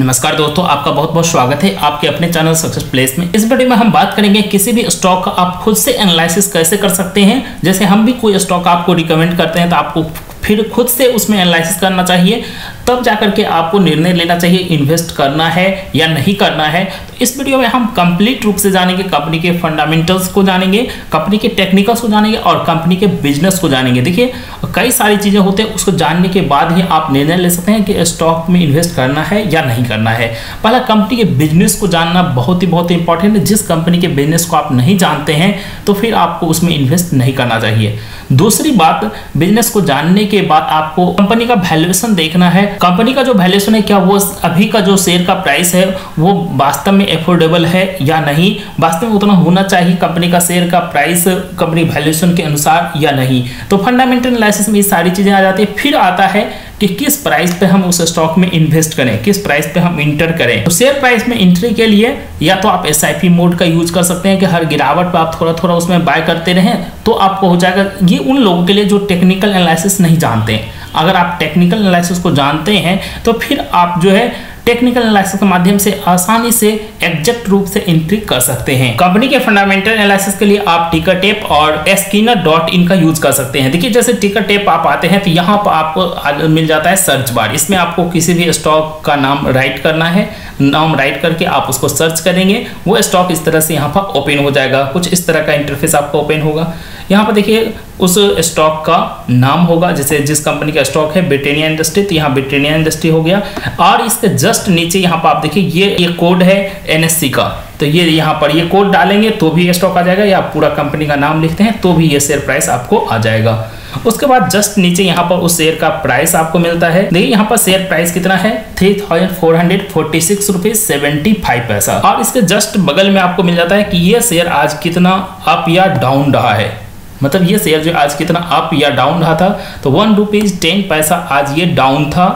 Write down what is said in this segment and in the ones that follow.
नमस्कार दोस्तों, आपका बहुत बहुत स्वागत है आपके अपने चैनल सक्सेस प्लेस में। इस वीडियो में हम बात करेंगे किसी भी स्टॉक का आप खुद से एनालिसिस कैसे कर सकते हैं। जैसे हम भी कोई स्टॉक आपको रिकमेंड करते हैं तो आपको फिर खुद से उसमें एनालिसिस करना चाहिए, तब जाकर के आपको निर्णय लेना चाहिए इन्वेस्ट करना है या नहीं करना है। तो इस वीडियो में हम कंप्लीट रूप से जानेंगे कंपनी के फंडामेंटल्स को जानेंगे कंपनी के टेक्निकल्स को जानेंगे और कंपनी के बिज़नेस को जानेंगे। देखिए, कई सारी चीज़ें होते हैं, उसको जानने के बाद ही आप निर्णय ले सकते हैं कि स्टॉक में इन्वेस्ट करना है या नहीं करना है। पहला कंपनी के बिज़नेस को जानना बहुत ही बहुत इंपॉर्टेंट है। जिस कंपनी के बिज़नेस को आप नहीं जानते हैं तो फिर आपको उसमें इन्वेस्ट नहीं करना चाहिए। दूसरी बात बिज़नेस को जानने के बाद आपको कंपनी का वैल्यूएशन देखना है। कंपनी का जो वैल्यूएशन है, क्या वो अभी का जो शेयर का प्राइस है, वो वास्तव में एफोर्डेबल है या नहीं? वास्तव में उतना होना चाहिए कंपनी का शेयर का प्राइस कंपनी वैल्यूएशन के अनुसार या नहीं? तो फंडामेंटल एनालिसिस में ये सारी चीज़ें आ जाती है। फिर आता है कि किस प्राइस पे हम उस स्टॉक में इन्वेस्ट करें, किस प्राइस पे हम इंटर करें। तो शेयर प्राइस में एंट्री के लिए या तो आप एस मोड का यूज़ कर सकते हैं कि हर गिरावट पर आप थोड़ा थोड़ा उसमें बाय करते रहें तो आपको हो जाएगा। ये उन लोगों के लिए जो टेक्निकल एनालिसिस नहीं जानते। अगर आप टेक्निकल एनालिसिस को जानते हैं तो फिर आप जो है टेक्निकल एनालिसिस के माध्यम से आसानी से एग्जैक्ट रूप से एंट्री कर सकते हैं। कंपनी के फंडामेंटल एनालिसिस के लिए आप टिकर टेप और एस्किनर डॉट इन का यूज़ कर सकते हैं। देखिए, जैसे टिकर टेप आप आते हैं तो यहाँ पर आपको मिल जाता है सर्च बार इसमें आपको किसी भी स्टॉक का नाम राइट करना है। नाम राइट करके आप उसको सर्च करेंगे। वो स्टॉक इस तरह से यहाँ पर ओपन हो जाएगा। कुछ इस तरह का इंटरफेस आपको ओपन होगा। यहाँ पर देखिए, उस स्टॉक का नाम होगा, जैसे, जिस कंपनी का स्टॉक है ब्रिटेनिया इंडस्ट्री तो यहाँ ब्रिटेनिया इंडस्ट्री हो गया। और इसके जस्ट नीचे यहाँ पर आप देखिए, ये ये कोड है एनएससी का। तो ये यहाँ पर ये कोड डालेंगे तो भी ये स्टॉक आ जाएगा, या पूरा कंपनी का नाम लिखते हैं तो भी ये शेयर प्राइस आपको आ जाएगा। उसके बाद जस्ट नीचे यहाँ पर उस शेयर का प्राइस आपको मिलता है। देखिए, यहाँ पर शेयर प्राइस कितना है? Three thousand four hundred forty six rupees seventy five paisa और इसके जस्ट बगल में आपको मिल जाता है कि ये शेयर आज कितना अप या डाउन रहा है। मतलब ये शेयर जो आज कितना अप या डाउन रहा था तो वन रुपीज़ टेन पैसा आज ये डाउन था,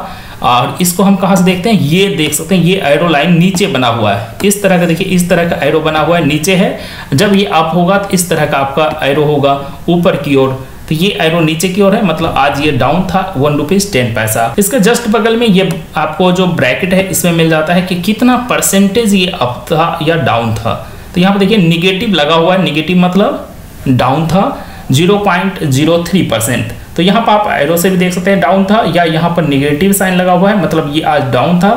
और इसको हम कहाँ से देखते हैं? ये देख सकते हैं, ये एरो लाइन नीचे बना हुआ है। इस तरह का देखिए, इस तरह का एरो बना हुआ है, नीचे है। जब ये अप होगा तो इस तरह का आपका एरो होगा ऊपर की ओर। तो ये एरो नीचे की ओर है मतलब आज ये डाउन था वन रुपीज़ टेन पैसा इसके जस्ट बगल में ये आपको जो ब्रैकेट है, इसमें मिल जाता है कि कितना परसेंटेज ये अप था या डाउन था। तो यहाँ पर देखिए निगेटिव लगा हुआ है निगेटिव मतलब डाउन था। 0.03 परसेंट। तो यहाँ पर आप एरो से भी देख सकते हैं डाउन था या यहाँ पर निगेटिव साइन लगा हुआ है मतलब ये आज डाउन था।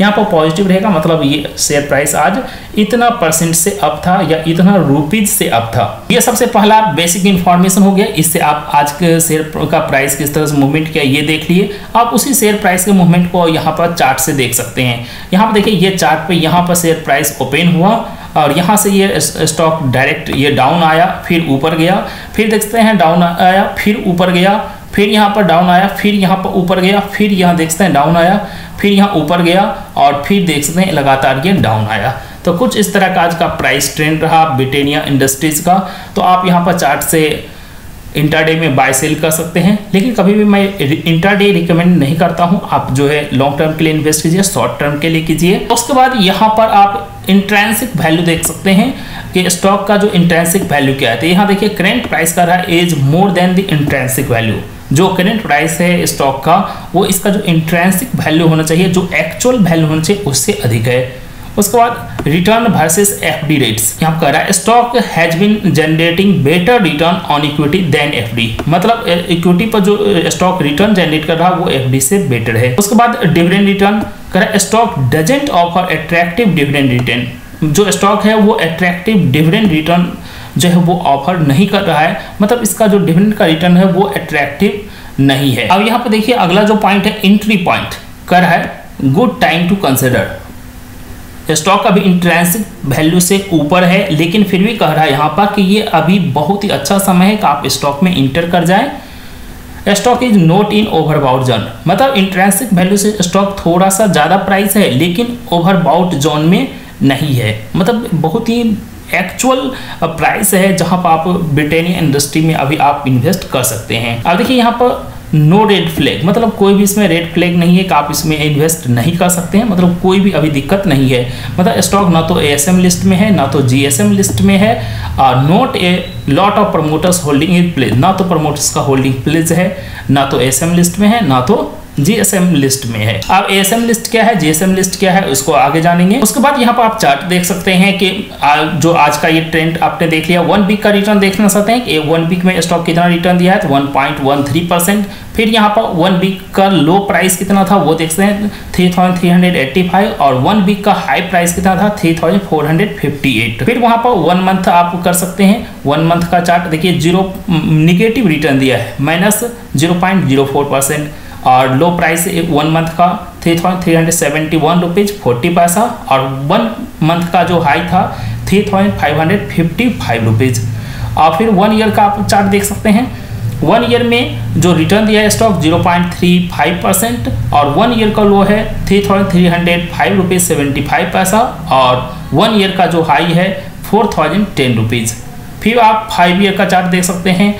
यहाँ पर पॉजिटिव रहेगा मतलब ये शेयर प्राइस आज इतना परसेंट से अप था या इतना रुपीज़ से अप था। ये सबसे पहला बेसिक इन्फॉर्मेशन हो गया। इससे आप आज के शेयर का प्राइस किस तरह से मूवमेंट किया, ये देख लिए। आप उसी शेयर प्राइस के मूवमेंट को यहाँ पर चार्ट से देख सकते हैं। यहाँ पर देखिए, ये चार्ट यहाँ पर शेयर प्राइस ओपन हुआ। और यहाँ से ये स्टॉक डायरेक्ट ये डाउन आया, फिर ऊपर गया, फिर देखते हैं डाउन आया, फिर ऊपर गया, फिर यहाँ पर डाउन आया, फिर यहाँ पर ऊपर गया, फिर यहाँ देखते हैं डाउन आया, फिर यहाँ ऊपर गया और फिर देख सकते हैं लगातार ये डाउन आया। तो कुछ इस तरह का आज का प्राइस ट्रेंड रहा ब्रिटेनिया इंडस्ट्रीज़ का। तो आप यहाँ पर चार्ट से इंटरडे में बाय सेल कर सकते हैं। लेकिन कभी भी मैं इंटरडे रिकमेंड नहीं करता हूँ। आप जो है लॉन्ग टर्म के लिए इन्वेस्ट कीजिए शॉर्ट टर्म के लिए कीजिए। उसके बाद यहाँ पर आप इंट्रेंसिक वैल्यू देख सकते हैं कि स्टॉक का जो इंट्रेंसिक वैल्यू क्या है। तो यहाँ देखिए करेंट प्राइस का रहा is more than the intrinsic value जो करेंट प्राइस है स्टॉक का, वो इसका जो इंट्रेंसिक वैल्यू होना चाहिए, जो एक्चुअल वैल्यू होना चाहिए, उससे अधिक है। उसके बाद return versus F D rates यहाँ कह रहा है stock has been generating better return on equity than F D मतलब इक्विटी पर जो स्टॉक रिटर्न जनरेट कर रहा है, वो एफ़ डी से बेटर है। उसके बाद डिविडेंड रिटर्न कह रहा है stock doesn't offer attractive dividend return जो स्टॉक है, वो अट्रैक्टिव डिविडेंड रिटर्न जो है, वो ऑफ़र नहीं कर रहा है। मतलब इसका जो डिविडेंड का रिटर्न है, वो अट्रैक्टिव नहीं है। अब यहाँ पर देखिए, अगला जो पॉइंट है इंट्री पॉइंट कर है good time to consider stock अभी इंट्रेंसिक वैल्यू से ऊपर है, लेकिन फिर भी कह रहा है यहाँ पर कि ये अभी बहुत ही अच्छा समय है कि आप स्टॉक में इंटर कर जाएँ। Stock is not in overbought zone मतलब इंट्रेंसिक वैल्यू से स्टॉक थोड़ा सा ज़्यादा प्राइस है, लेकिन ओवरबाउट जोन में नहीं है। मतलब बहुत ही एक्चुअल प्राइस है जहाँ पर आप ब्रिटेनिया इंडस्ट्री में अभी आप इन्वेस्ट कर सकते हैं। अब देखिए यहाँ पर नो रेड फ्लैग मतलब कोई भी इसमें रेड फ्लैग नहीं है कि आप इसमें इन्वेस्ट नहीं कर सकते हैं। मतलब कोई भी अभी दिक्कत नहीं है। मतलब स्टॉक ना तो एएसएम लिस्ट में है, ना तो जीएसएम लिस्ट में है not a lot of promoters holding in pledge ना तो प्रमोटर्स का होल्डिंग प्लेज है, ना तो एस लिस्ट में है, ना तो जीएसएम लिस्ट में है। अब एएसएम लिस्ट क्या है? जीएसएम लिस्ट क्या है? उसको आगे जानेंगे। उसके बाद यहाँ पर आप चार्ट देख सकते हैं कि जो आज का ये ट्रेंड आपने देख लिया वन वीक का रिटर्न देखना चाहते हैं कि वन वीक में स्टॉक कितना रिटर्न दिया है? One point one three percent फिर यहाँ पर वन वीक का लो प्राइस कितना था? वो देखते हैं three thousand three hundred eighty five और वन वीक का हाई प्राइस कितना था? थ्री थाउज़ेंड फोर वहाँ पर वन मंथ आप कर सकते हैं। वन मंथ का चार्ट देखिए ज़ीरो निगेटिव रिटर्न दिया है। माइनस ज़ीरो परसेंट और लो प्राइस एक वन मंथ का three thousand three hundred seventy one rupees forty paisa और वन मंथ का जो हाई था three thousand five hundred fifty five rupees और फिर वन ईयर का आप चार्ट देख सकते हैं। वन ईयर में जो रिटर्न दिया है stock zero point three five percent और वन ईयर का लो है three thousand three hundred five rupees seventy five पैसा और वन ईयर का जो हाई है फोर थाउज़ेंड टेन रुपीज़ फिर आप फाइव ईयर का चार्ट देख सकते हैं।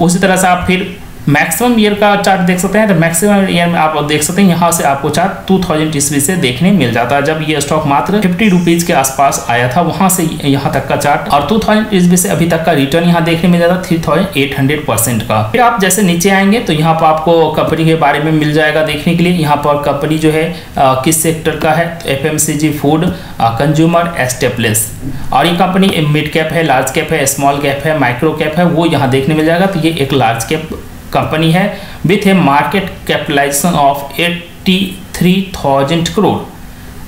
उसी तरह से आप फिर मैक्सिमम ईयर का चार्ट देख सकते हैं। तो मैक्सिमम ईयर में आप देख सकते हैं, यहाँ से आपको चार्ट टू थाउज़ेंड ईस्वी से देखने मिल जाता है। जब ये स्टॉक मात्र फिफ्टी रुपीज़ के आसपास आया था, वहाँ से यहाँ तक का चार्ट और टू थाउज़ेंड ईस्वी से अभी तक का रिटर्न यहाँ देखने मिल जाता three thousand eight hundred percent का। फिर आप जैसे नीचे आएँगे तो यहाँ पर आपको कंपनी के बारे में मिल जाएगा देखने के लिए। यहाँ पर कंपनी जो है किस सेक्टर का है? F C G food consumer staples और ये कंपनी मिड कैप है लार्ज कैप है स्मॉल कैप है माइक्रो कैप है, वो यहाँ देखने मिल जाएगा। तो ये एक लार्ज कैप कंपनी है with a market capitalization of eighty three thousand crore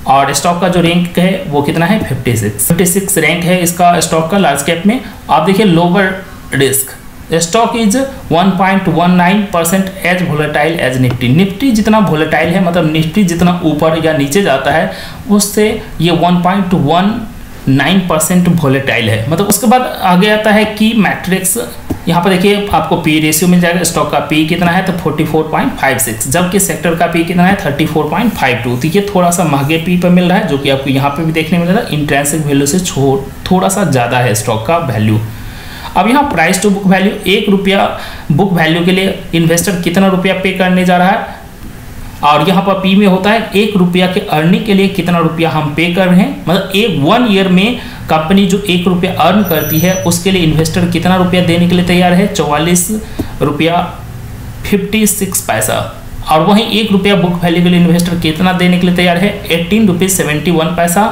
और स्टॉक का जो रैंक है, वो कितना है? 56 56 रैंक है इसका स्टॉक का लार्ज कैप में। आप देखिए lower risk stock is 1.19 percent as volatile as Nifty Nifty जितना वोलेटाइल है मतलब निफ्टी जितना ऊपर या नीचे जाता है, उससे ये 1.19 परसेंट वोलेटाइल है। मतलब उसके बाद आगे आता है की मैट्रिक्स यहाँ पर देखिए, आपको पी रेशियो मिल जाएगा स्टॉक का पी कितना है? तो 44.56 जबकि सेक्टर का पी कितना है? 34.52 तो ये थोड़ा सा महँगे पी पर मिल रहा है, जो कि आपको यहाँ पे भी देखने मिल रहा है। इंट्रेंसिक वैल्यू से थोड़ा सा ज़्यादा है स्टॉक का वैल्यू अब यहाँ प्राइस टू बुक वैल्यू एक रुपया बुक वैल्यू के लिए इन्वेस्टर कितना रुपया पे करने जा रहा है? और यहाँ पर पी में होता है, एक रुपया के अर्निंग के लिए कितना रुपया हम पे कर रहे हैं? मतलब एक वन ईयर में कंपनी जो एक रुपया अर्न करती है, उसके लिए इन्वेस्टर कितना रुपया देने के लिए तैयार है? चौवालीस रुपया फिफ्टी सिक्स पैसा। और वहीं एक रुपया बुक वैल्यू के लिए इन्वेस्टर कितना देने के लिए तैयार है? एट्टीन रुपीज़ सेवेंटी वन पैसा।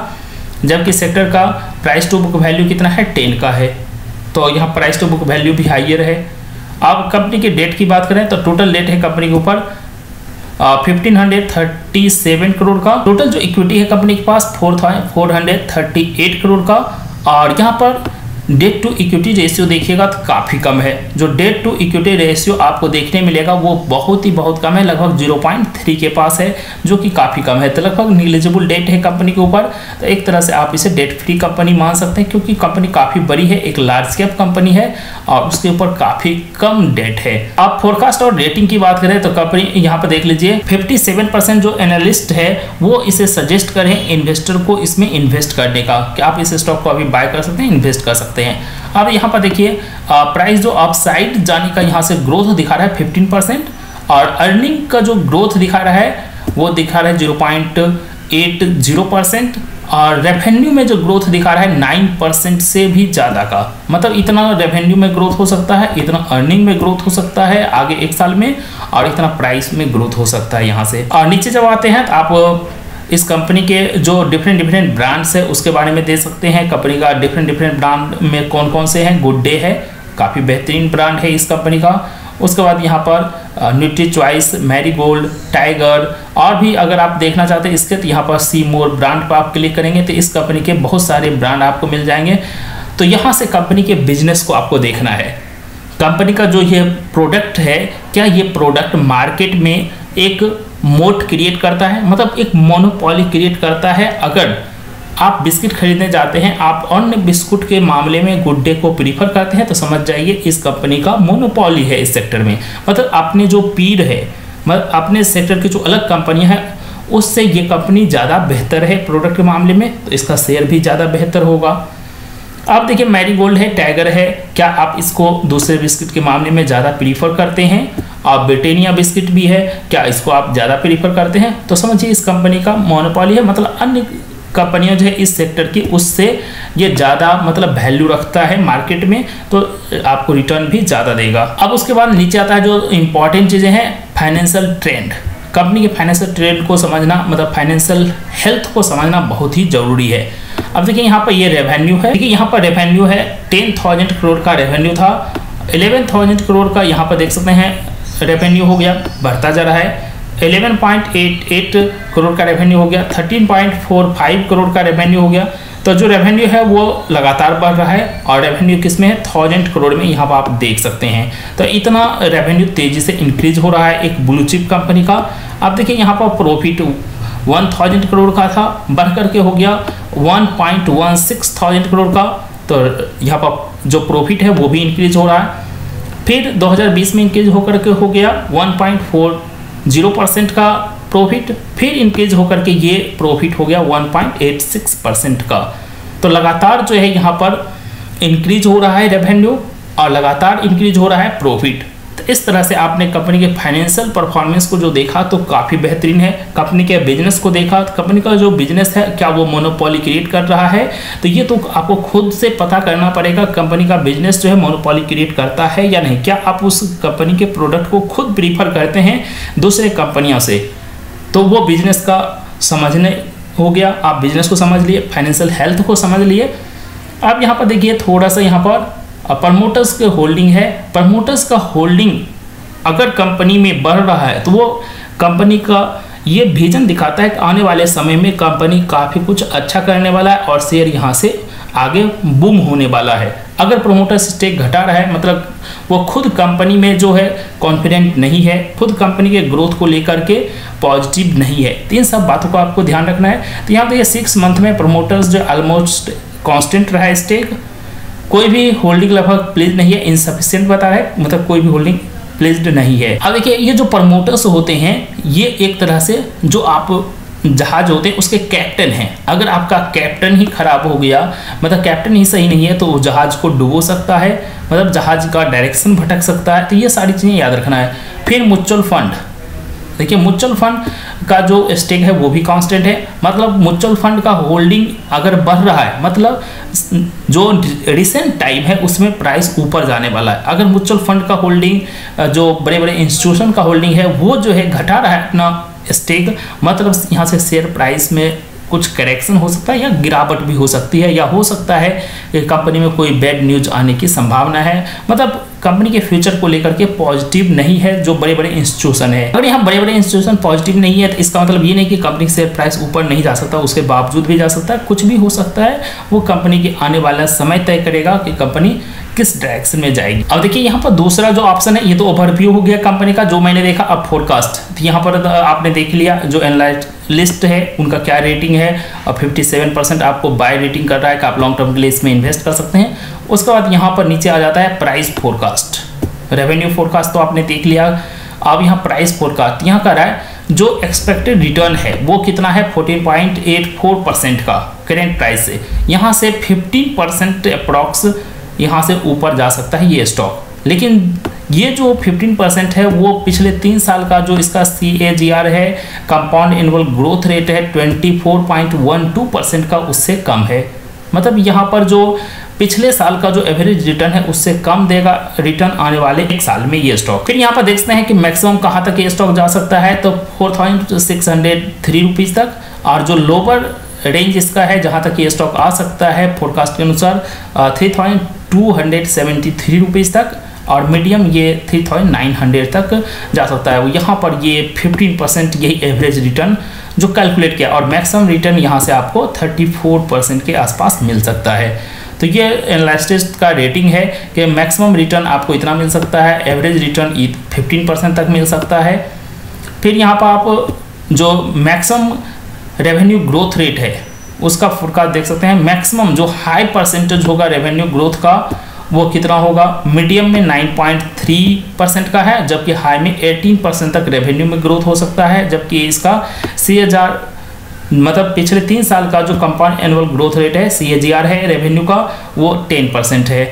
जबकि सेक्टर का प्राइस टू बुक वैल्यू कितना है? टेन का है। तो यहाँ प्राइस टू बुक वैल्यू भी हाइयर है। अब कंपनी के डेट की बात करें तो टोटल डेट है कंपनी के ऊपर। Fifteen hundred thirty seven crore का। टोटल जो इक्विटी है कंपनी के पास four four hundred thirty eight crore का। और यहाँ पर डेट टू इक्विटी रेशियो देखिएगा तो काफ़ी कम है। जो डेट टू इक्विटी रेशियो आपको देखने मिलेगा, वो बहुत ही बहुत कम है, लगभग 0.3 के पास है, जो कि काफ़ी कम है। तो लगभग नीलिजिबल डेट है कंपनी के ऊपर। तो एक तरह से आप इसे डेट फ्री कंपनी मान सकते हैं, क्योंकि कंपनी काफ़ी बड़ी है, एक लार्ज कैप कंपनी है, और उसके ऊपर काफ़ी कम डेट है। आप फोरकास्ट और रेटिंग की बात करें तो कंपनी यहाँ पर देख लीजिए फिफ्टी जो एनालिस्ट है, वो इसे सजेस्ट करें इन्वेस्टर को इसमें इन्वेस्ट करने का, कि आप इस स्टॉक को अभी बाय कर सकते हैं इन्वेस्ट कर सकते हैं। हैं। अब यहाँ पर देखिए प्राइस जो अपसाइड जाने का यहाँ से ग्रोथ दिखा रहा है फिफ्टीन और अर्निंग का जो ग्रोथ दिखा रहा है, वो दिखा रहा है zero point eight zero percent और रेवेन्यू में जो ग्रोथ दिखा रहा है नाइन परसेंट से भी ज़्यादा का। मतलब इतना रेवेन्यू में ग्रोथ हो सकता है, इतना अर्निंग में ग्रोथ हो सकता है आगे एक साल में और इतना प्राइस में ग्रोथ हो सकता है यहाँ से। और नीचे जब आते हैं तो आप इस कंपनी के जो डिफरेंट डिफरेंट ब्रांड्स है, उसके बारे में दे सकते हैं। कंपनी का डिफरेंट डिफरेंट ब्रांड में कौन कौन से हैं? गुड डे है, काफ़ी बेहतरीन ब्रांड है इस कंपनी का। उसके बाद यहाँ पर Nutri Choice Marie Gold Tiger और भी अगर आप देखना चाहते हैं इसके तो यहाँ पर सी मोर ब्रांड पर आप क्लिक करेंगे तो इस कंपनी के बहुत सारे ब्रांड आपको मिल जाएँगे। तो यहाँ से कंपनी के बिज़नेस को आपको देखना है। कंपनी का जो ये प्रोडक्ट है, क्या ये प्रोडक्ट मार्केट में एक मोट क्रिएट करता है मतलब एक मोनोपॉली क्रिएट करता है। अगर आप बिस्किट खरीदने जाते हैं, आप अन्य बिस्कुट के मामले में गुड्डे को प्रीफर करते हैं तो समझ जाइए इस कंपनी का मोनोपॉली है इस सेक्टर में। मतलब अपने जो पीर है मतलब अपने सेक्टर की जो अलग कंपनियाँ हैं, उससे ये कंपनी ज़्यादा बेहतर है प्रोडक्ट के मामले में तो इसका शेयर भी ज़्यादा बेहतर होगा। आप देखिए मैरी गोल्ड है टाइगर है, क्या आप इसको दूसरे बिस्किट के मामले में ज़्यादा प्रीफर करते हैं? और ब्रिटेनिया बिस्किट भी है, क्या इसको आप ज़्यादा प्रीफर करते हैं? तो समझिए, इस कंपनी का मोनोपॉली है मतलब अन्य कंपनियाँ जो है इस सेक्टर की, उससे ये ज़्यादा मतलब वैल्यू रखता है मार्केट में तो आपको रिटर्न भी ज़्यादा देगा। अब उसके बाद नीचे आता है जो इंपॉर्टेंट चीज़ें हैं फाइनेंशियल ट्रेंड कंपनी के फाइनेंशियल ट्रेंड को समझना मतलब फाइनेंशियल हेल्थ को समझना बहुत ही ज़रूरी है। अब देखिए यहाँ पर ये रेवेन्यू है। देखिए यहाँ पर रेवेन्यू है टेन थाउज़ेंड करोड़ का रेवेन्यू था। एलेवन थाउज़ेंड करोड़ का यहाँ पर देख सकते हैं रेवेन्यू हो गया, बढ़ता जा रहा है। 11.88 करोड़ का रेवेन्यू हो गया 13.45 करोड़ का रेवेन्यू हो गया। तो जो रेवेन्यू है वो लगातार बढ़ रहा है और रेवेन्यू किसमें है? थाउज़ेंड करोड़ में यहाँ पर आप देख सकते हैं। तो इतना रेवेन्यू तेज़ी से इंक्रीज हो रहा है एक ब्लू चिप कंपनी का। आप देखिए यहाँ पर प्रॉफिट वन थाउज़ेंड करोड़ का था, बढ़ करके हो गया one point one six thousand crore का। तो यहाँ पर जो प्रॉफिट है वो भी इंक्रीज हो रहा है। फिर 2020 में इंक्रीज होकर के हो गया 1.40 परसेंट का। प्रॉफिट फिर इंक्रीज होकर के ये प्रॉफिट हो गया 1.86 परसेंट का। तो लगातार जो है यहाँ पर इंक्रीज हो रहा है रेवेन्यू और लगातार इंक्रीज हो रहा है प्रॉफिट तो इस तरह से आपने कंपनी के फाइनेंशियल परफॉर्मेंस को जो देखा तो काफ़ी बेहतरीन है। कंपनी के बिज़नेस को देखा तो कंपनी का जो बिज़नेस है, क्या वो मोनोपॉली क्रिएट कर रहा है? तो ये तो आपको खुद से पता करना पड़ेगा कंपनी का बिज़नेस जो है मोनोपॉली क्रिएट करता है या नहीं। क्या आप उस कंपनी के प्रोडक्ट को खुद प्रीफर करते हैं दूसरे कंपनियों से? तो वो बिज़नेस का समझने हो गया। आप बिज़नेस को समझ लिए फाइनेंशियल हेल्थ को समझ लिए। अब यहाँ पर देखिए, थोड़ा सा यहाँ पर प्रमोटर्स के होल्डिंग है। प्रमोटर्स का होल्डिंग अगर कंपनी में बढ़ रहा है तो वो कंपनी का ये विजन दिखाता है कि आने वाले समय में कंपनी काफ़ी कुछ अच्छा करने वाला है और शेयर यहाँ से आगे बूम होने वाला है। अगर प्रोमोटर स्टेक घटा रहा है मतलब वो खुद कंपनी में जो है कॉन्फिडेंट नहीं है, खुद कंपनी के ग्रोथ को लेकर के पॉजिटिव नहीं है। तो इन सब बातों को आपको ध्यान रखना है। तो यहाँ पे ये सिक्स मंथ में प्रोमोटर्स जो ऑलमोस्ट कांस्टेंट रहा है स्टेक कोई भी होल्डिंग लगभग प्लेज नहीं है इनसफिशियंट बता रहा है मतलब कोई भी होल्डिंग प्लेस्ड नहीं है। अब देखिए, ये जो प्रमोटर्स होते हैं, ये एक तरह से जो आप जहाज़ होते हैं, उसके कैप्टन हैं। अगर आपका कैप्टन ही खराब हो गया मतलब कैप्टन ही सही नहीं है तो जहाज़ को डुबो सकता है मतलब जहाज़ का डायरेक्शन भटक सकता है तो ये सारी चीज़ें याद रखना है। फिर म्यूचुअल फंड देखिए म्यूचुअल फंड का जो स्टेक है, वो भी कांस्टेंट है। मतलब म्यूचुअल फंड का होल्डिंग अगर बढ़ रहा है मतलब जो रिसेंट टाइम है, उसमें प्राइस ऊपर जाने वाला है। अगर म्यूचुअल फंड का होल्डिंग जो बड़े बड़े इंस्टीट्यूशन का होल्डिंग है, वो जो है, घटा रहा है अपना स्टेक मतलब यहाँ से शेयर प्राइस में कुछ करेक्शन हो सकता है या गिरावट भी हो सकती है या हो सकता है कंपनी में कोई बैड न्यूज़ आने की संभावना है। मतलब कंपनी के फ्यूचर को लेकर के पॉजिटिव नहीं है, जो बड़े बड़े इंस्टीट्यूशन है। अगर यहाँ बड़े बड़े इंस्टीट्यूशन पॉजिटिव नहीं है तो इसका मतलब ये नहीं कि कंपनी शेयर प्राइस ऊपर नहीं जा सकता, उसके बावजूद भी जा सकता है। कुछ भी हो सकता है, वो कंपनी के आने वाला समय तय करेगा कि कंपनी किस डायरेक्शन में जाएगी। अब देखिए, यहाँ पर दूसरा जो ऑप्शन है, ये तो ओवरव्यू हो गया कंपनी का, जो मैंने देखा अब फोरकास्ट तो यहाँ पर आपने देख लिया, जो एनालाइज लिस्ट है, उनका क्या रेटिंग है और 57 परसेंट आपको बाय रेटिंग कर रहा है कि आप लॉन्ग टर्म के लिए इसमें इन्वेस्ट कर सकते हैं। उसके बाद यहाँ पर नीचे आ जाता है प्राइस फोरकास्ट रेवेन्यू फोरकास्ट तो आपने देख लिया। अब यहाँ प्राइस फोरकास्ट यहाँ कर रहा है, जो एक्सपेक्टेड रिटर्न है, वो कितना है? 14.84 परसेंट का करेंट प्राइस से। यहाँ से 15 परसेंट अप्रॉक्स यहाँ से ऊपर जा सकता है ये स्टॉक लेकिन ये जो 15 परसेंट है, वो पिछले तीन साल का जो इसका आर है कंपाउंड एनुअल ग्रोथ रेट है 24.12 परसेंट का उससे कम है। मतलब यहाँ पर जो पिछले साल का जो एवरेज रिटर्न है, उससे कम देगा रिटर्न आने वाले एक साल में ये स्टॉक फिर यहाँ पर देखते हैं कि मैक्सिमम कहाँ तक ये स्टॉक जा सकता है तो four thousand six hundred three rupees तक। और जो लोअर रेंज इसका है, जहाँ तक ये स्टॉक आ सकता है फोरकास्ट के अनुसार three thousand two hundred seventy three rupees तक और मीडियम ये थ्री थाउज़ेंड नाइन हंड्रेड तक जा सकता है। यहाँ पर ये फिफ्टीन परसेंट यही एवरेज रिटर्न जो कैलकुलेट किया। और मैक्सिमम रिटर्न यहाँ से आपको थर्टी फोर परसेंट के आसपास मिल सकता है। तो ये एनालिस्टिस्ट का रेटिंग है कि मैक्सिमम रिटर्न आपको इतना मिल सकता है एवरेज रिटर्न फिफ्टीन परसेंट तक मिल सकता है। फिर यहाँ पर आप जो मैक्सिमम रेवेन्यू ग्रोथ रेट है, उसका फोरकास्ट देख सकते हैं। मैक्सिमम जो हाई परसेंटेज होगा रेवेन्यू ग्रोथ का, वो कितना होगा? मीडियम में 9.3 परसेंट का है, जबकि हाई में 18 परसेंट तक रेवेन्यू में ग्रोथ हो सकता है, जबकि इसका सी मतलब पिछले तीन साल का जो कंपाउंड एनुअल ग्रोथ रेट है सी है रेवेन्यू का, वो टेन परसेंट है।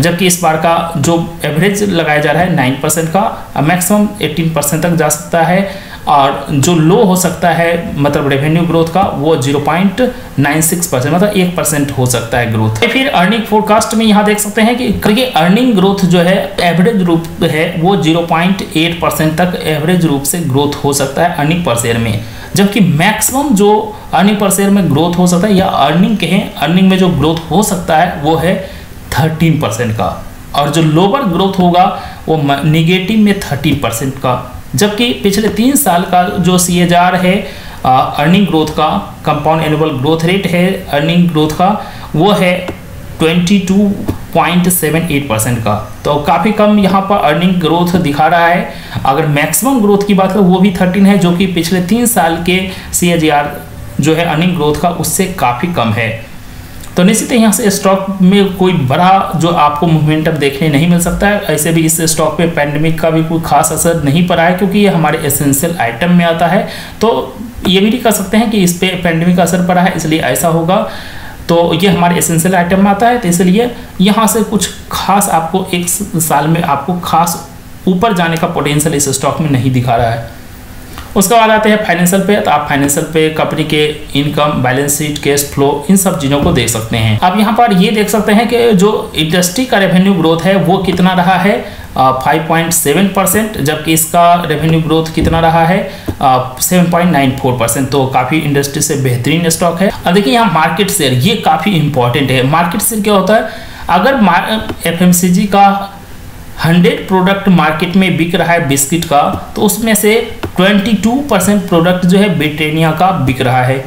जबकि इस बार का जो एवरेज लगाया जा रहा है नाइन परसेंट का मैक्सिमम एटीन परसेंट तक जा सकता है। और जो लो हो सकता है मतलब रेवेन्यू ग्रोथ का, वो 0.96 परसेंट मतलब एक परसेंट हो सकता है ग्रोथ फिर अर्निंग फोरकास्ट में यहाँ देख सकते हैं कि क्योंकि अर्निंग ग्रोथ जो है एवरेज रूप है, वो 0.8 परसेंट तक एवरेज रूप से ग्रोथ हो सकता है अर्निंग पर शेयर में। जबकि मैक्सिमम जो अर्निंग पर शेयर में ग्रोथ हो सकता है, या अर्निंग कहें अर्निंग में जो ग्रोथ हो सकता है, वो है थर्टीन परसेंट का। और जो लोअर ग्रोथ होगा, वो निगेटिव में थर्टीन परसेंट का। जबकि पिछले तीन साल का जो सी है अर्निंग ग्रोथ का कंपाउंड एनुअल ग्रोथ रेट है अर्निंग ग्रोथ का, वो है 22.78 परसेंट का। तो काफ़ी कम यहाँ पर अर्निंग ग्रोथ दिखा रहा है। अगर मैक्सिमम ग्रोथ की बात करें, वो भी 13 है, जो कि पिछले तीन साल के सी जो है अर्निंग ग्रोथ का, उससे काफ़ी कम है। तो निश्चित यहाँ से स्टॉक में कोई बड़ा जो आपको मूवमेंटम देखने नहीं मिल सकता है। ऐसे भी इस स्टॉक पे पैंडमिक का भी कोई खास असर नहीं पड़ा है क्योंकि ये हमारे एसेंशियल आइटम में आता है। तो ये भी नहीं कर सकते हैं कि इस पर पैंडमिक का असर पड़ा है, इसलिए ऐसा होगा। तो ये हमारे एसेंशियल आइटम में आता है तो इसलिए यहाँ से कुछ खास आपको एक साल में आपको खास ऊपर जाने का पोटेंशियल इस स्टॉक में नहीं दिखा रहा है। उसके बाद आते हैं फाइनेंशियल पे। तो आप फाइनेंशियल पे कंपनी के income balance sheet cash flow इन सब चीज़ों को देख सकते हैं। आप यहाँ पर ये देख सकते हैं कि जो इंडस्ट्री का रेवेन्यू ग्रोथ है, वो कितना रहा है? फाइव पॉइंट सेवन परसेंट जबकि इसका रेवेन्यू ग्रोथ कितना रहा है? Seven point nine four percent तो काफ़ी इंडस्ट्री से बेहतरीन स्टॉक है। अब देखिए यहाँ मार्केट शेयर ये काफ़ी इंपॉर्टेंट है। मार्केट शेयर क्या होता है? अगर एफएमसीजी का हंड्रेड प्रोडक्ट मार्केट में बिक रहा है बिस्किट का तो उसमें से 22 परसेंट प्रोडक्ट जो है ब्रिटेनिया का बिक रहा है।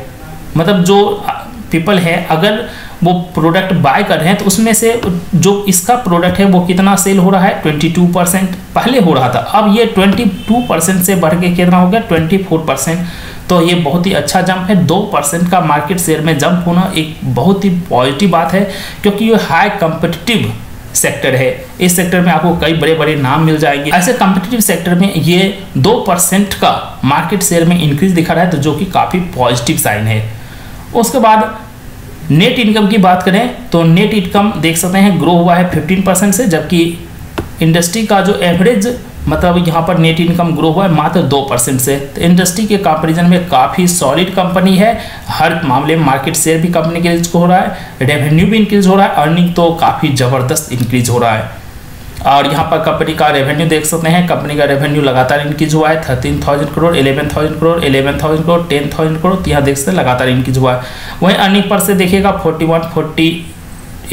मतलब जो पीपल है, अगर वो प्रोडक्ट बाय कर रहे हैं तो उसमें से जो इसका प्रोडक्ट है, वो कितना सेल हो रहा है? 22 परसेंट पहले हो रहा था। अब ये 22 परसेंट से बढ़ के कितना हो गया? 24 परसेंट। तो ये बहुत ही अच्छा जंप है। दो परसेंट का मार्केट शेयर में जंप होना एक बहुत ही पॉजिटिव बात है, क्योंकि ये हाई कम्पिटिटिव सेक्टर है। इस सेक्टर में आपको कई बड़े बड़े नाम मिल जाएँगे। ऐसे कॉम्पिटेटिव सेक्टर में ये दो परसेंट का मार्केट शेयर में इंक्रीज दिखा रहा है तो जो कि काफ़ी पॉजिटिव साइन है। उसके बाद नेट इनकम की बात करें तो नेट इनकम देख सकते हैं ग्रो हुआ है 15 परसेंट से, जबकि इंडस्ट्री का जो एवरेज मतलब यहाँ पर नेट इनकम ग्रो हुआ है मात्र दो परसेंट से। तो इंडस्ट्री के कंपेरिजन में काफ़ी सॉलिड कंपनी है। हर मामले में मार्केट शेयर भी कंपनी के इंक्रीज हो रहा है। रेवेन्यू भी इंक्रीज हो रहा है। अर्निंग तो काफ़ी ज़बरदस्त इंक्रीज हो रहा है। और यहाँ पर कंपनी का रेवेन्यू देख सकते हैं। कंपनी का रेवेन्यू लगातार इंक्रीज हुआ है। Thirteen thousand crore eleven thousand crore eleven thousand crore ten thousand crore यहाँ देख सकते हैं लगातार इंक्रीज हुआ है। वहीं अर्निंग पर से देखिएगा forty one forty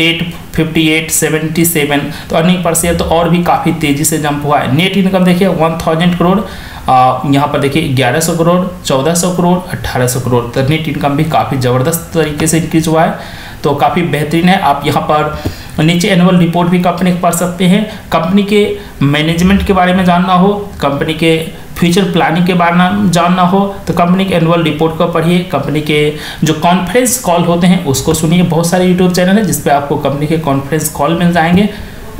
eight fifty eight seventy seven. तो अर्निंग पर शेयर तो और भी काफ़ी तेज़ी से जंप हुआ है। नेट इनकम देखिए, वन थाउज़ेंड करोड़ यहाँ पर देखिए, ग्यारह सौ करोड़, चौदह सौ करोड़ अट्ठारह सौ करोड़। तो नेट इनकम भी काफ़ी ज़बरदस्त तरीके से इंक्रीज हुआ है। तो काफ़ी बेहतरीन है। आप यहाँ पर नीचे एनुअल रिपोर्ट भी कंपनी पढ़ सकते हैं। कंपनी के मैनेजमेंट के बारे में जानना हो कंपनी के फ्यूचर प्लानिंग के बारे में जानना हो तो कंपनी के एनुअल रिपोर्ट को पढ़िए। कंपनी के जो कॉन्फ्रेंस कॉल होते हैं, उसको सुनिए। बहुत सारे यूट्यूब चैनल है, जिसपे आपको कंपनी के कॉन्फ्रेंस कॉल मिल जाएँगे।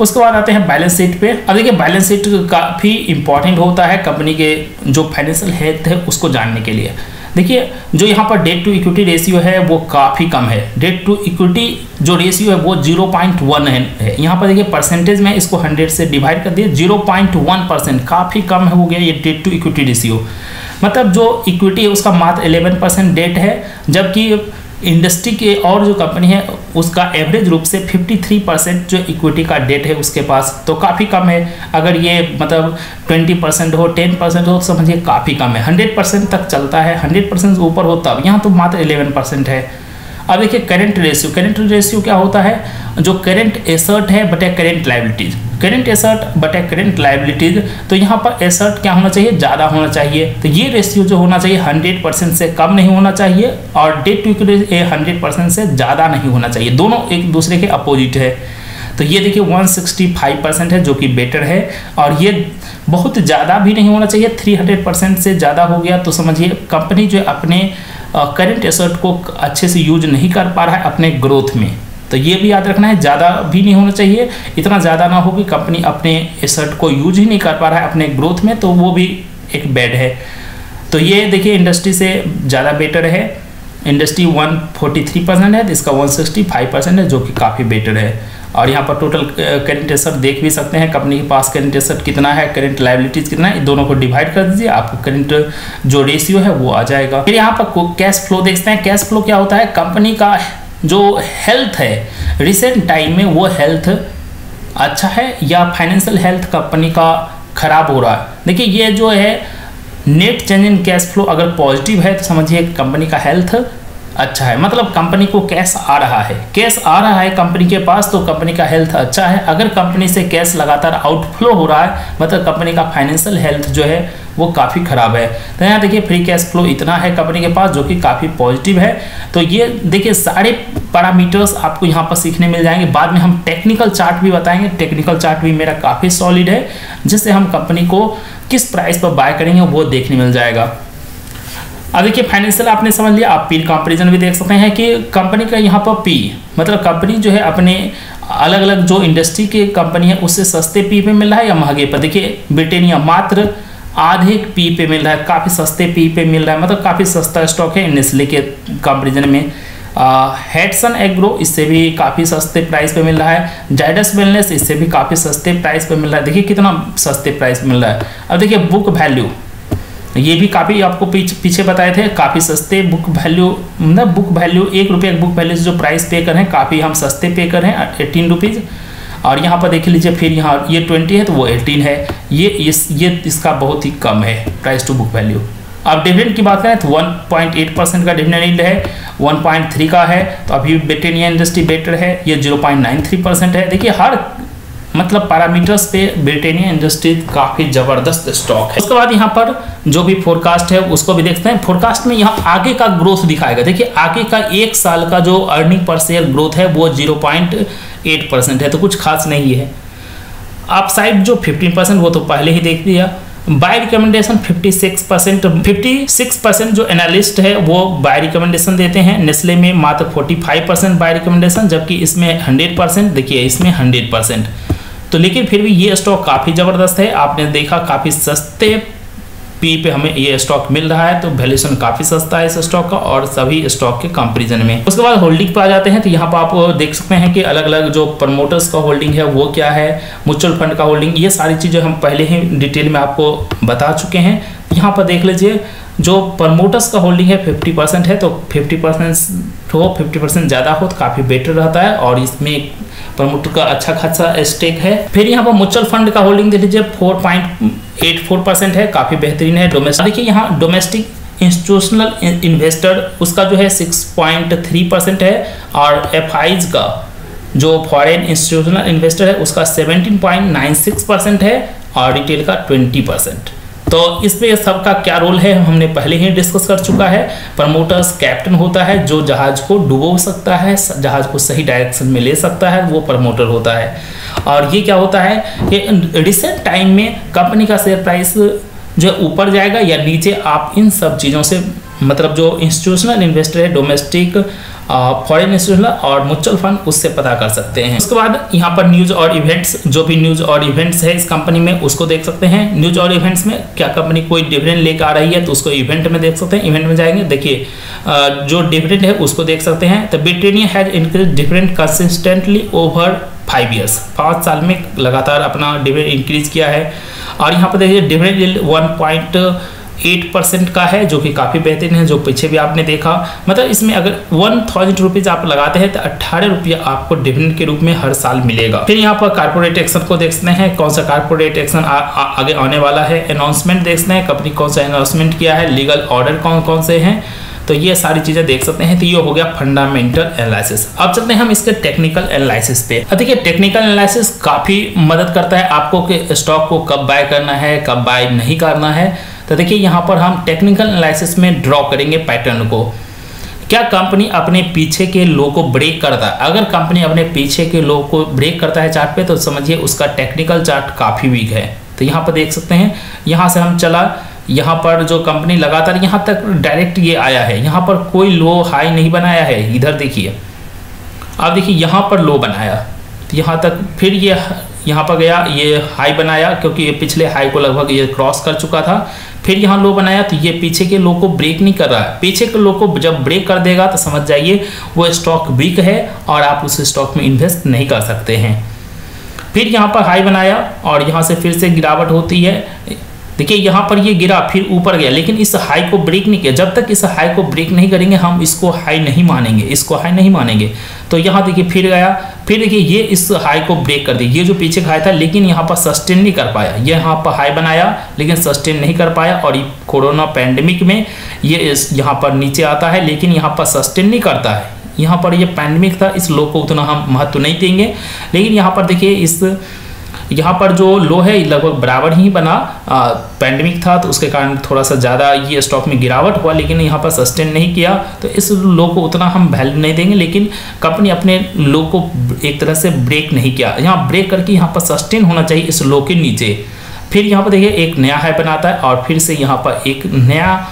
उसके बाद आते हैं बैलेंस शीट पे। अब देखिए बैलेंस शीट काफ़ी इंपॉर्टेंट होता है कंपनी के जो फाइनेंशियल हेल्थ है, उसको जानने के लिए। देखिए, जो यहाँ पर डेट टू इक्विटी रेशियो है, वो काफ़ी कम है। डेट टू इक्विटी जो रेशियो है, वो 0.1 है। यहाँ पर देखिए परसेंटेज में इसको 100 से डिवाइड कर दिए 0.1 परसेंट काफ़ी कम हो गया ये डेट टू इक्विटी रेशियो मतलब जो इक्विटी है, उसका मात्र 11 परसेंट डेट है, जबकि इंडस्ट्री के और जो कंपनी है, उसका एवरेज रूप से 53 परसेंट जो इक्विटी का डेट है, उसके पास तो काफ़ी कम है। अगर ये मतलब 20 परसेंट हो 10 परसेंट हो, समझिए काफ़ी कम है। 100 परसेंट तक चलता है 100 परसेंट ऊपर हो, तब यहाँ तो मात्र 11 परसेंट है। अब देखिए करेंट रेशियो करेंट रेशियो क्या होता है? जो करेंट एसर्ट है, बटे करेंट लाइबिलिटीज करेंट एसर्ट बटे करेंट लाइबिलिटीज तो यहाँ पर एसर्ट क्या होना चाहिए? ज़्यादा होना चाहिए। तो ये रेशियो जो होना चाहिए हंड्रेड परसेंट से कम नहीं होना चाहिए और debt to equity hundred percent से ज़्यादा नहीं होना चाहिए। दोनों एक दूसरे के अपोजिट है। तो ये देखिए 165 परसेंट है, जो कि बेटर है। और ये बहुत ज़्यादा भी नहीं होना चाहिए 300 परसेंट से ज़्यादा हो गया। तो समझिए कंपनी जो अपने करेंट एसेट को अच्छे से यूज़ नहीं कर पा रहा है अपने ग्रोथ में। तो ये भी याद रखना है, ज़्यादा भी नहीं होना चाहिए। इतना ज़्यादा ना हो कि कंपनी अपने एसेट को यूज़ ही नहीं कर पा रहा है अपने ग्रोथ में तो वो भी एक बैड है। तो ये देखिए इंडस्ट्री से ज़्यादा बेटर है। इंडस्ट्री 143 परसेंट है इसका 165 परसेंट है, जो कि काफ़ी बेटर है। और यहाँ पर टोटल करेंट एसेट देख भी सकते हैं। कंपनी के पास करेंट एसेट कितना है करेंट लाइबिलिटीज कितना है, दोनों को डिवाइड कर दीजिए, आपको करेंट जो रेशियो है, वो आ जाएगा। फिर यहाँ पर कैश फ्लो देखते हैं। कैश फ्लो क्या होता है? कंपनी का जो हेल्थ है रिसेंट टाइम में वो हेल्थ अच्छा है या फाइनेंशियल हेल्थ कंपनी का खराब हो रहा है? देखिए, ये जो है net change in cash flow अगर पॉजिटिव है तो समझिए कंपनी का हेल्थ अच्छा है। मतलब कंपनी को कैश आ रहा है। कैश आ रहा है कंपनी के पास तो कंपनी का हेल्थ अच्छा है। अगर कंपनी से कैश लगातार आउटफ्लो हो रहा है मतलब कंपनी का फाइनेंशियल हेल्थ जो है वो काफ़ी ख़राब है। तो यहाँ देखिए फ्री कैश फ्लो इतना है कंपनी के पास जो कि काफ़ी पॉजिटिव है। तो ये देखिए, सारे पैरामीटर्स आपको यहाँ पर सीखने मिल जाएँगे। बाद में हम टेक्निकल चार्ट भी बताएँगे। टेक्निकल चार्ट भी मेरा काफ़ी सॉलिड है, जिससे हम कंपनी को किस प्राइस पर बाय करेंगे वो देखने मिल जाएगा। अब देखिए फाइनेंशियल आपने समझ लिया। आप पी कंपेरिजन भी देख सकते हैं कि कंपनी का यहाँ पर पी मतलब कंपनी जो है अपने अलग अलग जो इंडस्ट्री के कंपनी है, उससे सस्ते पी पे मिल रहा है या महँगे पर देखिए ब्रिटेनिया मात्र आधे पी पे मिल रहा है, काफ़ी सस्ते पी पे मिल रहा है मतलब काफ़ी सस्ता स्टॉक है नेस्ले के कंपेरिजन में। हेडसन एग्रो इससे भी काफ़ी सस्ते प्राइस पे मिल रहा है। जाइडस वेलनेस इससे भी काफ़ी सस्ते प्राइस पे मिल रहा है। देखिए कितना सस्ते प्राइस मिल रहा है। अब देखिए बुक वैल्यू ये भी काफ़ी आपको पीछे पीछे बताए थे, काफ़ी सस्ते बुक वैल्यू मतलब बुक वैल्यू एक रुपये बुक वैल्यू जो प्राइस पे कर हैं, काफ़ी हम सस्ते पे कर हैं एटीन रुपीज़ और यहाँ पर देख लीजिए, फिर यहाँ ये ट्वेंटी है तो वो एटीन है। ये इस, ये इसका बहुत ही कम है प्राइस टू बुक वैल्यू अब डिविडेंड की बात करें तो 1.8 परसेंट का डिविडेंड है 1.3 का है तो अभी ब्रिटेनिया इंडस्ट्री बेटर है, ये 0.93 परसेंट है। देखिए, हर मतलब पैरामीटर्स पे ब्रिटेनिया इंडस्ट्रीज़ काफ़ी ज़बरदस्त स्टॉक है। उसके बाद यहाँ पर जो भी फोरकास्ट है, उसको भी देखते हैं। फोरकास्ट में यहाँ आगे का ग्रोथ दिखाएगा। देखिए, आगे का एक साल का जो अर्निंग पर शेयर ग्रोथ है, वो ज़ीरो परसेंट है तो कुछ खास नहीं है। आप साइड जो फिफ्टीन परसेंट वो तो पहले ही देख दिया buy recommendation 56 percent fifty percent जो एनालिस्ट है, वो बाय रिकमेंडेशन देते हैं। नेस्ले में मात्र 45 परसेंट बाय रिकमेंडेशन जबकि इसमें 100 परसेंट देखिए, इसमें 100 परसेंट तो लेकिन फिर भी ये स्टॉक काफ़ी ज़बरदस्त है। आपने देखा काफ़ी सस्ते पी पे हमें ये स्टॉक मिल रहा है तो वैल्यूशन काफ़ी सस्ता है इस स्टॉक का और सभी स्टॉक के कंपेरिजन में। उसके बाद होल्डिंग पे आ जाते हैं तो यहाँ पर आप देख सकते हैं कि अलग अलग जो प्रमोटर्स का होल्डिंग है, वो क्या है? म्यूचुअल फंड का होल्डिंग ये सारी चीज़ें हम पहले ही डिटेल में आपको बता चुके हैं। यहाँ पर देख लीजिए, जो प्रमोटर्स का होल्डिंग है 50 परसेंट है तो 50 परसेंट हो 50 परसेंट ज़्यादा हो तो काफ़ी बेटर रहता है और इसमें प्रमोटर का अच्छा खासा स्टेक है। फिर यहाँ पर म्यूचुअल फंड का होल्डिंग देख लीजिए four point eight four percent है, काफ़ी बेहतरीन है डोमेस्टिक देखिए यहाँ डोमेस्टिक इंस्टीट्यूशनल इन्वेस्टर उसका जो है सिक्स पॉइंट थ्री परसेंट है, और एफ़ आईज का जो फॉरेन इंस्टीट्यूशनल इन्वेस्टर है, उसका seventeen point nine six percent है, और रिटेल का ट्वेंटी परसेंट तो इसमें सबका क्या रोल है, हमने पहले ही डिस्कस कर चुका है। प्रमोटर्स कैप्टन होता है, जो जहाज़ को डुबो सकता है, जहाज़ को सही डायरेक्शन में ले सकता है, वो प्रमोटर होता है। और ये क्या होता है कि रिसेंट टाइम में कंपनी का शेयर प्राइस जो ऊपर जाएगा या नीचे, आप इन सब चीज़ों से मतलब जो इंस्टीट्यूशनल इन्वेस्टर है डोमेस्टिक फॉरेन इंस्टीट्यूशनल और म्यूचुअल फंड उससे पता कर सकते हैं। उसके बाद यहाँ पर न्यूज़ और इवेंट्स जो भी न्यूज़ और इवेंट्स है इस कंपनी में, उसको देख सकते हैं। न्यूज़ और इवेंट्स में क्या कंपनी कोई डिविडेंड लेकर आ रही है तो उसको इवेंट में देख सकते हैं। इवेंट में जाएँगे, देखिए जो डिविडेंड है उसको देख सकते हैं। तो Britannia has increase dividend consistently over five years पाँच साल में लगातार अपना डिविडेंड इंक्रीज किया है। और यहाँ पर देखिए dividend one point eight percent का है, जो कि काफ़ी बेहतरीन है, जो पीछे भी आपने देखा। मतलब इसमें अगर वन थाउज़ेंड रुपीज़ आप लगाते हैं तो अट्ठारह रुपया आपको डिविडेंड के रूप में हर साल मिलेगा। फिर यहाँ पर कारपोरेट एक्शन को देखते हैं। कौन सा कारपोरेट एक्शन आगे आने वाला है? अनाउंसमेंट देखते हैं। कंपनी कौन सा अनाउंसमेंट किया है? लीगल ऑर्डर कौन कौन से हैं? तो ये सारी चीज़ें देख सकते हैं। तो ये हो गया फंडामेंटल एनालिसिस अब चलते हैं हम इसके टेक्निकल एनालिसिस पे। देखिए टेक्निकल एनालिसिस काफ़ी मदद करता है आपको कि स्टॉक को कब बाय करना है, कब बाय नहीं करना है। तो देखिए, यहाँ पर हम टेक्निकल एनालिसिस में ड्रॉ करेंगे पैटर्न को। क्या कंपनी अपने पीछे के लो को ब्रेक करता है? अगर कंपनी अपने पीछे के लो को ब्रेक करता है चार्ट पे तो समझिए उसका टेक्निकल चार्ट काफ़ी वीक है। तो यहाँ पर देख सकते हैं, यहाँ से हम चला, यहाँ पर जो कंपनी लगातार, यहाँ तक डायरेक्ट ये आया है। यहाँ पर कोई लो हाई नहीं बनाया है। इधर देखिए अब देखिए, यहाँ पर लो बनाया। तो यहाँ तक फिर ये, यहाँ पर गया, ये हाई बनाया, क्योंकि ये पिछले हाई को लगभग ये क्रॉस कर चुका था। फिर यहाँ लो बनाया तो ये पीछे के लो को ब्रेक नहीं कर रहा। है पीछे के लो को जब ब्रेक कर देगा तो समझ जाइए, वो स्टॉक वीक है और आप उस स्टॉक में इन्वेस्ट नहीं कर सकते हैं। फिर यहाँ पर हाई बनाया और यहाँ से फिर से गिरावट होती है। देखिए, यहाँ पर ये गिरा, फिर ऊपर गया, लेकिन इस हाई को ब्रेक नहीं किया। जब तक इस हाई को ब्रेक नहीं करेंगे, हम इसको हाई नहीं मानेंगे, इसको हाई नहीं मानेंगे। तो यहाँ देखिए, फिर गया, फिर देखिए, ये इस हाई को ब्रेक कर दी ये जो पीछे हाई था, लेकिन यहाँ पर सस्टेन नहीं कर पाया। ये यहाँ पर हाई बनाया, लेकिन सस्टेन नहीं कर पाया, और कोरोना पैंडमिक में ये इस यहाँ पर नीचे आता है, लेकिन यहाँ पर सस्टेन नहीं करता है। यहाँ पर ये पैंडमिक था, इस लो को उतना हम महत्व नहीं देंगे। लेकिन यहाँ पर देखिए, इस यहाँ पर जो लो है लगभग बराबर ही बना पैंडमिक था तो उसके कारण थोड़ा सा ज़्यादा ये स्टॉक में गिरावट हुआ, लेकिन यहाँ पर सस्टेन नहीं किया। तो इस लो को उतना हम वैल्यू नहीं देंगे, लेकिन कंपनी अपने लो को एक तरह से ब्रेक नहीं किया। यहाँ ब्रेक करके यहाँ पर सस्टेन होना चाहिए इस लो के नीचे। फिर यहाँ पर देखिए, एक नया हाई बनाता है और फिर से यहाँ पर एक नया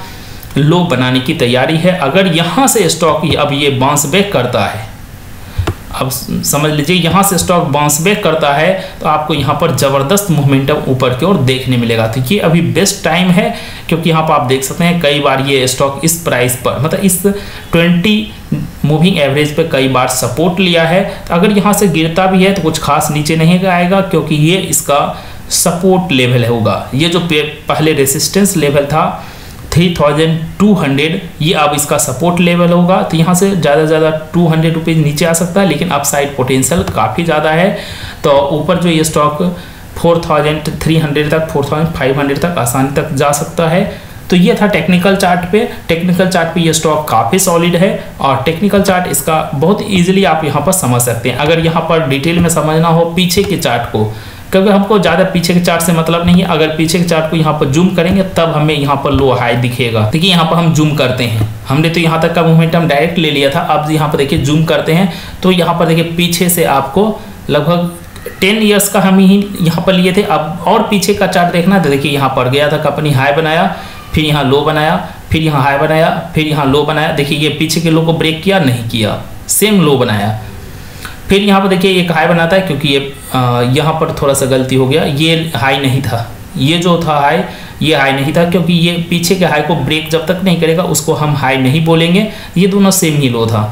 लो बनाने की तैयारी है। अगर यहाँ से स्टॉक अब ये बाउंस बैक करता है अब समझ लीजिए, यहाँ से स्टॉक बाउंस बैक करता है तो आपको यहाँ पर ज़बरदस्त मोमेंटम ऊपर की ओर देखने मिलेगा। तो ये अभी बेस्ट टाइम है, क्योंकि यहाँ पर आप देख सकते हैं, कई बार ये स्टॉक इस प्राइस पर मतलब इस 20 मूविंग एवरेज पे कई बार सपोर्ट लिया है। तो अगर यहाँ से गिरता भी है तो कुछ खास नीचे नहीं आएगा, क्योंकि ये इसका सपोर्ट लेवल होगा। ये जो पहले रेसिस्टेंस लेवल था थ्री थाउज़ेंड टू हंड्रेड ये अब इसका सपोर्ट लेवल होगा। तो यहाँ से ज़्यादा ज़्यादा टू हंड्रेड रुपीज़ नीचे आ सकता है, लेकिन अप साइड पोटेंशियल काफ़ी ज़्यादा है। तो ऊपर जो ये stock four thousand three hundred तक फोर थाउज़ेंड फाइव हंड्रेड तक आसानी तक जा सकता है। तो ये था टेक्निकल चार्ट पे। टेक्निकल चार्ट पे ये स्टॉक काफ़ी सॉलिड है और टेक्निकल चार्ट इसका बहुत इजीली आप यहाँ पर समझ सकते हैं। अगर यहाँ पर डिटेल में समझना हो पीछे के चार्ट को क्योंकि हमको ज़्यादा पीछे के चार्ट से मतलब नहीं है। अगर पीछे के चार्ट को यहाँ पर जूम करेंगे, तब हमें यहाँ पर लो हाई दिखेगा। देखिए, यहाँ पर हम जूम करते हैं। हमने तो यहाँ तक का मोमेंटम डायरेक्ट ले लिया था। अब यहाँ पर देखिए जूम करते हैं। तो यहाँ पर देखिए, पीछे से आपको लगभग टेन ईयर्स का हम ही यहाँ पर लिए थे। अब और पीछे का चार्ट देखना। तो देखिए, यहाँ पर गया था कंपनी हाई बनाया, फिर यहाँ लो बनाया, फिर यहाँ हाई बनाया, फिर यहाँ लो बनाया। देखिए, ये पीछे के लो को ब्रेक किया, नहीं किया। सेम लो बनाया। फिर यहाँ पर देखिए एक हाई बनाता है, क्योंकि ये यहाँ पर थोड़ा सा गलती हो गया। ये हाई नहीं था। ये जो था हाई ये हाई नहीं था क्योंकि ये पीछे के हाई को ब्रेक जब तक नहीं करेगा, उसको हम हाई नहीं बोलेंगे। ये दोनों सेम ही लो था।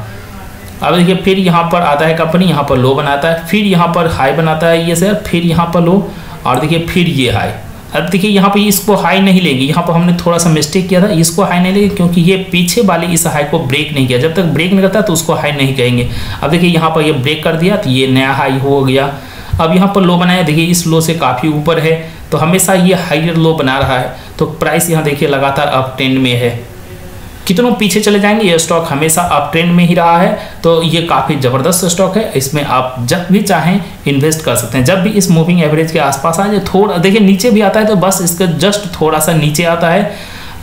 अब देखिए, फिर यहाँ पर आता है कंपनी यहाँ पर लो बनाता है। फिर यहाँ पर हाई बनाता है ये सर फिर यहाँ पर लो और देखिए, फिर ये हाई अब देखिए, यहाँ पे इसको हाई नहीं लेंगे। यहाँ पर हमने थोड़ा सा मिस्टेक किया था, इसको हाई नहीं लेंगे क्योंकि ये पीछे वाले इस हाई को ब्रेक नहीं किया। जब तक ब्रेक नहीं करता तो उसको हाई नहीं कहेंगे। अब देखिए, यहाँ पर ये ब्रेक कर दिया तो ये नया हाई हो गया। अब यहाँ पर लो बनाया, देखिए इस लो से काफ़ी ऊपर है तो हमेशा ये हाइयर लो बना रहा है तो प्राइस यहाँ देखिए लगातार अप ट्रेंड में है। कितनों पीछे चले जाएँगे, ये स्टॉक हमेशा अप ट्रेंड में ही रहा है तो ये काफ़ी ज़बरदस्त स्टॉक है, इसमें आप जब भी चाहें इन्वेस्ट कर सकते हैं। जब भी इस मूविंग एवरेज के आसपास आए थोड़ा, देखिए नीचे भी आता है तो बस इसका जस्ट थोड़ा सा नीचे आता है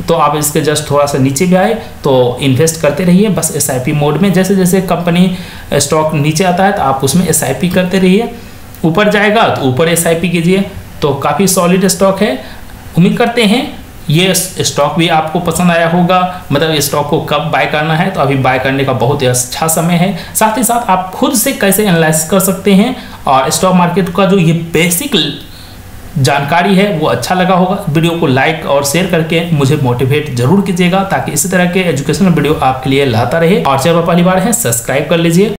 तो आप इसके जस्ट थोड़ा सा नीचे भी आए तो इन्वेस्ट करते रहिए, बस एसआईपी मोड में जैसे जैसे कंपनी स्टॉक नीचे आता है तो आप उसमें एसआईपी करते रहिए। ऊपर जाएगा तो ऊपर एसआईपी कीजिए। तो काफ़ी सॉलिड स्टॉक है। उम्मीद करते हैं ये स्टॉक भी आपको पसंद आया होगा। मतलब स्टॉक को कब बाय करना है तो अभी बाय करने का बहुत ही अच्छा समय है। साथ ही साथ आप खुद से कैसे एनालाइज कर सकते हैं और स्टॉक मार्केट का जो ये बेसिक जानकारी है, वो अच्छा लगा होगा। वीडियो को लाइक और शेयर करके मुझे मोटिवेट ज़रूर कीजिएगा, ताकि इसी तरह के एजुकेशनल वीडियो आपके लिए लाता रहे। और जब पहली बार है सब्सक्राइब कर लीजिए।